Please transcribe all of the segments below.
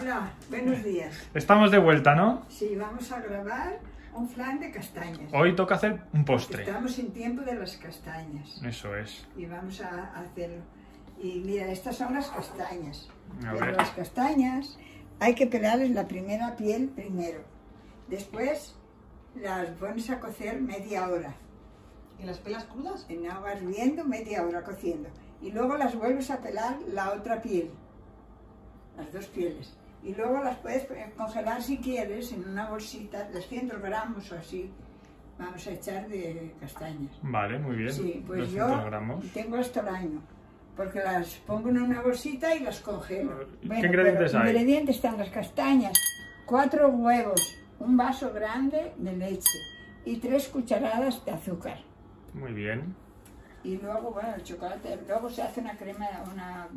Hola, buenos días. Estamos de vuelta, ¿no? Sí, vamos a grabar un flan de castañas. Hoy toca hacer un postre. Estamos en tiempo de las castañas Eso es. y vamos a hacerlo. Y mira, estas son las castañas. A Pero ver. las castañas hay que pelarles la primera piel primero. Después las pones a cocer media hora. ¿Y las pelas crudas? En agua hirviendo, media hora cociendo. Y luego las vuelves a pelar la otra piel. Las dos pieles. Y luego las puedes congelar si quieres en una bolsita, 200 gramos o así. Vamos a echar de castañas. Vale, muy bien. Sí, pues 200 yo gramos. tengo hasta el año. Porque las pongo en una bolsita y las congelo. ¿Qué ingredientes pero hay? ingredientes están las castañas, cuatro huevos, un vaso grande de leche y tres cucharadas de azúcar. Muy bien. Y luego, bueno, el chocolate, luego se hace una crema, una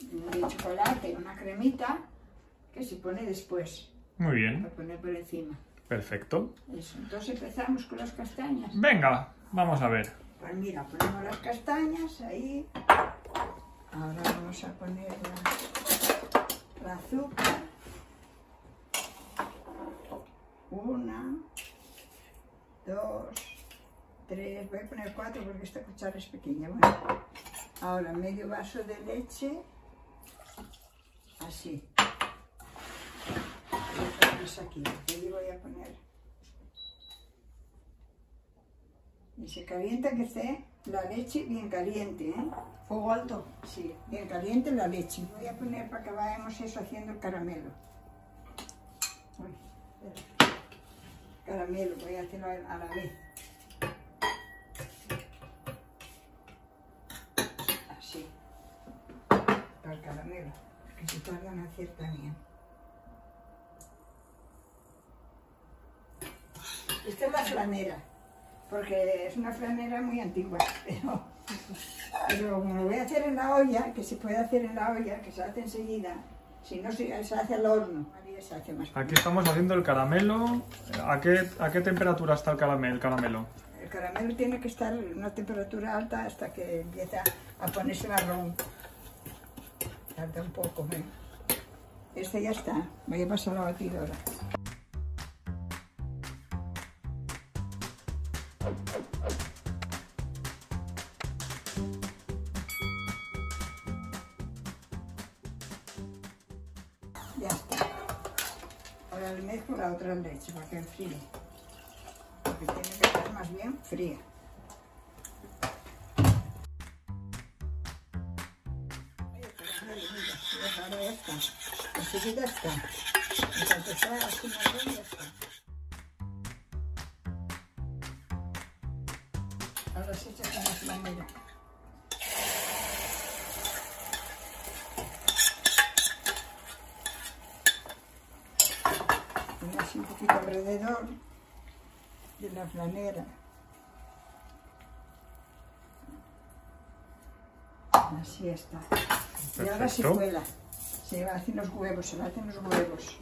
de chocolate, una cremita que se pone después, Muy bien. para poner por encima. Perfecto. Eso. Entonces empezamos con las castañas. Venga, vamos a ver. Pues mira, ponemos las castañas ahí. Ahora vamos a poner la, la azúcar. Una, dos, tres. Voy a poner cuatro porque esta cuchara es pequeña. Bueno, ahora medio vaso de leche. Así. A aquí. Voy a poner. Y se calienta que esté la leche bien caliente, ¿eh? Fuego alto. Sí, bien caliente la leche. Voy a poner para que vayamos eso haciendo el caramelo. Caramelo, voy a hacerlo a a la vez. Así. Para el caramelo, que se tardan en hacer también. Esta es la flanera, porque es una flanera muy antigua, pero pero como lo voy a hacer en la olla, que se puede hacer en la olla, que se hace enseguida, si no se, se hace al horno, María se hace más. Aquí estamos haciendo el caramelo. ¿A qué, a qué temperatura está el caramelo? El caramelo? El caramelo tiene que estar en una temperatura alta hasta que empieza a ponerse marrón. Tarda un poco, ¿eh? Este ya está. Voy a pasar a la batidora. Ya está. Ahora le mezclo la otra leche para que enfríe. Porque tiene que estar más bien fría. Ahora ya está. Enseguida está. Así marrón, ya está. Ahora se echa con la flamera. Así un poquito alrededor de la flanera. Así está. Y ahora se cuela. Se hacen los huevos, se hacen los huevos.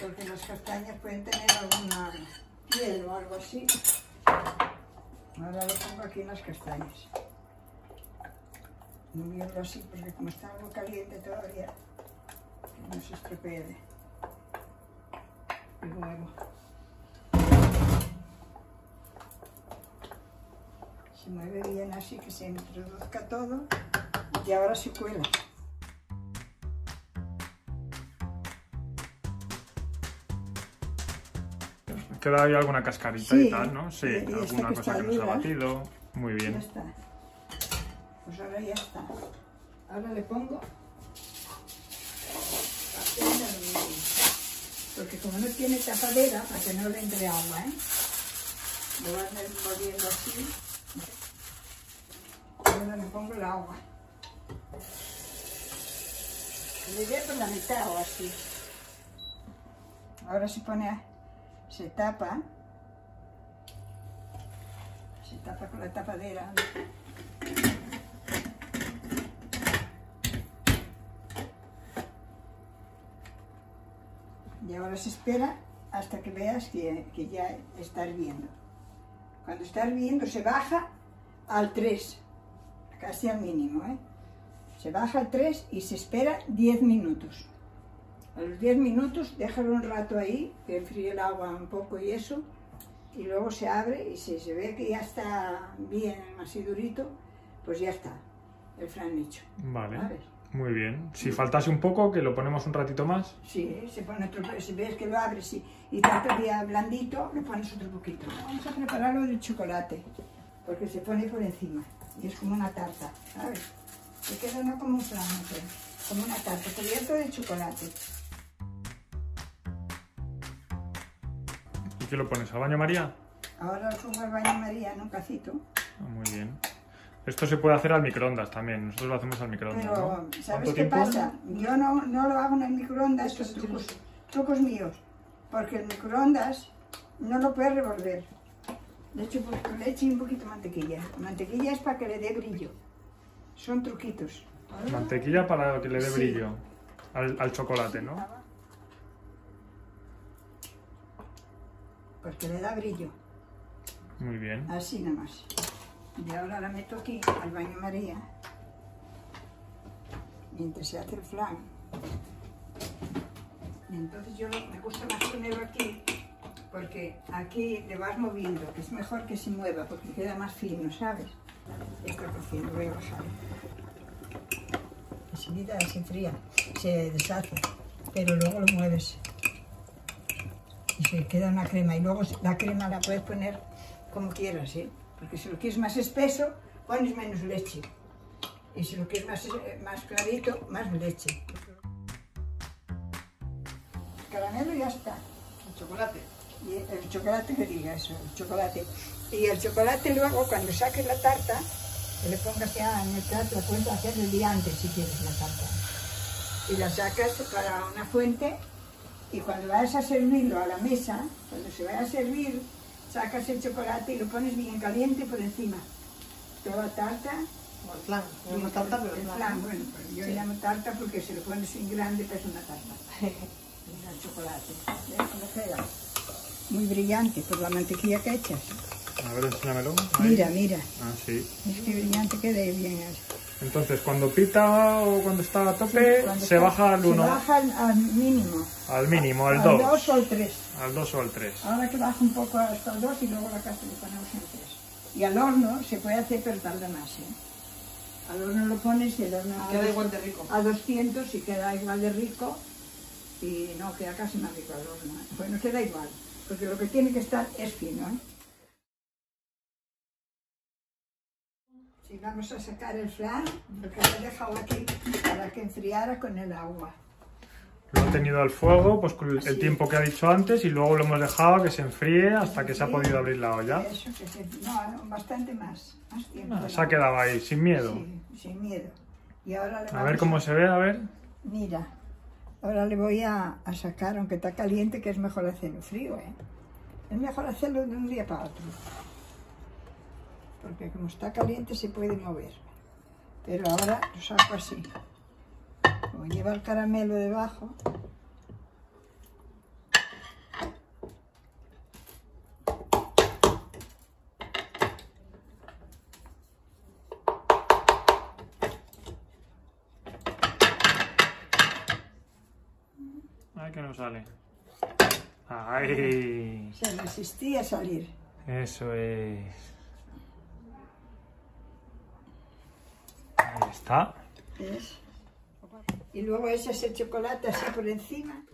Porque las castañas pueden tener alguna piel o algo así. Ahora lo pongo aquí en las castañas. No mierda así porque como está algo caliente todavía, que no se estropee el huevo. Se mueve bien así que se introduzca todo y ahora se cuela. Queda ahí alguna cascarita Sí, y tal, ¿no? Sí, alguna cosa que no se ha batido. Muy Ya bien. está. Pues ahora ya está. Ahora le pongo. Porque como no tiene tapadera, para que no le entre agua, ¿eh? Lo van a ir moviendo así. Ahora le pongo el agua. Le doy por la mitad o así. Ahora se pone, se tapa. Se tapa con la tapadera. Y ahora se espera hasta que veas que, que ya está hirviendo. Cuando está hirviendo se baja al 3, casi al mínimo, ¿eh? Se baja al 3 y se espera 10 minutos. A los 10 minutos déjalo un rato ahí, que enfríe el agua un poco y eso, y luego se abre y si se ve que ya está bien así durito, pues ya está el flan hecho. Vale. ¿sabes? Muy bien. Si faltase un poco, que lo ponemos un ratito más. Sí, se pone otro, si ves que lo abres y, y está todavía blandito, le pones otro poquito. Vamos a prepararlo del chocolate, porque se pone por encima y es como una tarta, ¿sabes? Se queda no como un flan, como una tarta, cubierto de chocolate. ¿Y qué lo pones? ¿Al baño María? Ahora lo pongo al baño María en un cacito, Ah, muy bien. Esto se puede hacer al microondas también. Nosotros lo hacemos al microondas. pero ¿no? ¿sabes ¿Cuánto qué tiempo? pasa? Yo no, no lo hago en el microondas, Esto estos es trucos, truco. trucos míos, porque el microondas no lo puedes revolver. Le echo un poquito de leche y un poquito de mantequilla. La mantequilla es para que le dé brillo. Son truquitos. Mantequilla para que le dé Sí. brillo al, al chocolate, ¿no? Porque le da brillo. Muy bien. Así nada más. Y ahora la meto aquí al baño María. Mientras se hace el flan. Y entonces yo me gusta más ponerlo aquí. Porque aquí le vas moviendo, que es mejor que se mueva, porque queda más fino, ¿sabes? Esto cociendo, voy a bajar. Enseguida se enfría, se deshace, pero luego lo mueves. Y se queda una crema. Y luego la crema la puedes poner como quieras, ¿eh? Porque si lo quieres más espeso, pones menos leche. Y si lo quieres más, eh, más clarito, más leche. El caramelo ya está. El chocolate. Y el chocolate que diga eso, el chocolate. Y el chocolate luego, cuando saques la tarta, que le pongas ya en el plato, la puedes hacer el día antes si quieres la tarta. Y la sacas para una fuente y cuando vayas a servirlo a la mesa, cuando se vaya a servir, sacas el chocolate y lo pones bien caliente por encima. Toda tarta. Como el flan. y No tarta, pero el flan. flan, bueno, pues yo Sí. llamo tarta porque si lo pones en grande, pues es una tarta. Mira el chocolate. ¿Ves cómo queda? Muy brillante por la mantequilla que echas. A ver, enséñamelo. Ahí. Mira, mira. Ah, sí. Es que brillante queda bien. eso. Entonces, cuando pita o cuando está a tope, Cuando se está- baja al Se 1, baja al, al mínimo. al mínimo, al al 2, 2 o al 3. al 2 o al 3. Ahora que baja un poco hasta el 2 y luego la casa le ponemos en 3. Y al horno se puede hacer, pero tarda más. ¿eh? Al horno lo pones y el horno a, Queda igual de rico. a 200 y queda igual de rico. Y no, queda casi más rico al horno. ¿eh? Bueno, queda igual. Porque lo que tiene que estar es fino. ¿eh? Vamos a sacar el flan, porque lo he dejado aquí para que enfriara con el agua. Lo he tenido al fuego, pues con el Sí. tiempo que ha dicho antes, y luego lo hemos dejado a que se enfríe hasta que se ha Sí. podido abrir la olla. Eso que se... No, bastante más. Más tiempo. Ah, se ha quedado ahí, sin miedo. Sí, sin miedo. Y ahora A ver cómo se ve, a ver. Mira, ahora le voy a, a sacar, aunque está caliente, que es mejor hacerlo frío, ¿eh? Es mejor hacerlo de un día para otro. Porque como está caliente se puede mover. Pero ahora lo saco así. Como lleva el caramelo debajo. Ay, que no sale. Ay, Se resistía a salir. eso es. Está. ¿Ves? Y luego echas el chocolate así por encima.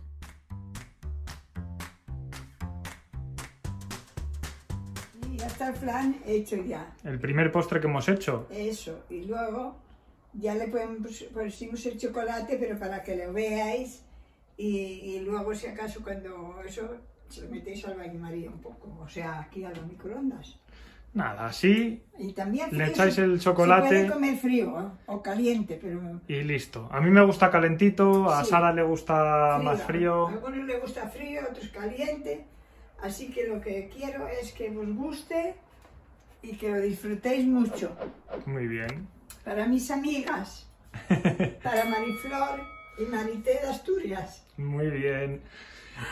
Y ya está el flan hecho ya. El primer postre que hemos hecho. Eso. Y luego ya le ponemos, pusimos el chocolate, pero para que lo veáis. Y, y luego, si acaso, cuando eso, se lo metéis al baño María un poco. O sea, aquí a los microondas. Nada, así Y también Le frío echáis se- el chocolate. Se puede comer frío ¿eh? o caliente, pero y listo. A mí me gusta calentito, a Sí. Sara le gusta más A frío. algunos les gusta frío, a otros caliente. Así que lo que quiero es que os guste y que lo disfrutéis mucho. Muy bien. Para mis amigas, para Mariflor y Marité de Asturias. Muy bien.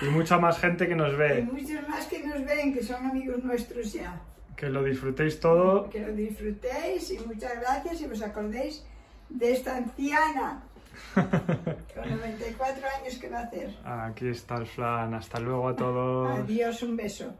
Y mucha más gente que nos Y ve. muchos más que nos ven, que son amigos nuestros ya. Que lo disfrutéis todo. Que lo disfrutéis y muchas gracias y os acordéis de esta anciana con 94 años que va a hacer. Aquí está el flan. Hasta luego a todos. Adiós, un beso.